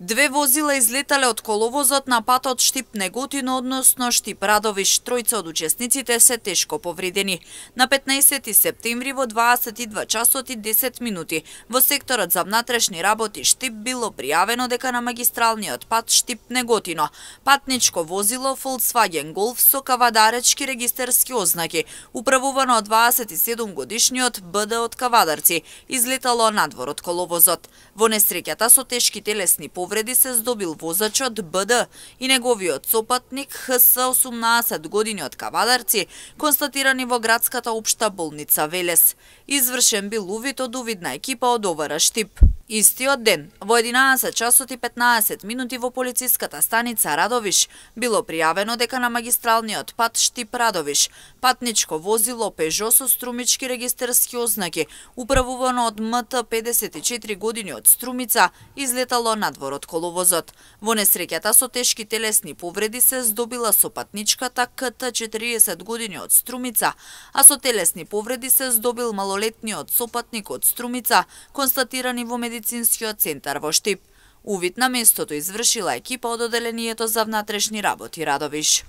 Две возила излетале од коловозот на патот Штип Неготино, односно Штип Радовиш. Тројца од учесниците се тешко повредени. На 15 септември во 22 часот и 10 минути во секторот за внатрешни работи Штип било пријавено дека на магистралниот пат Штип Неготино патничко возило Volkswagen Golf со кавадаречки регистерски ознаки, управувано од 27 годишниот БД од Кавадарци, излетало надвор од коловозот. Во несреќата со тешки телесни повреди повреди се здобил возачот БД и неговиот сопатник ХС 18 години од Кавадарци, констатирани во градската општа болница Велес. Извршен бил увид од увидна екипа од ОВР Штип. Истиот ден, во 11 часот и 15 минути во полициската станица Радовиш, било пријавено дека на магистралниот пат Штип Радовиш, патничко возило Пежо со струмички регистерски ознаки, управувано од МТ 54 години од Струмица, излетало надвор од коловозот. Во несреќата со тешки телесни повреди се здобила со патничката КТ 40 години од Струмица, а со телесни повреди се здобил малолетниот сопатник од Струмица, констатирани во медицинската медицинскиот центар во Штип. Увид на местото извршила екипа од Оделението за внатрешни работи Радовиш.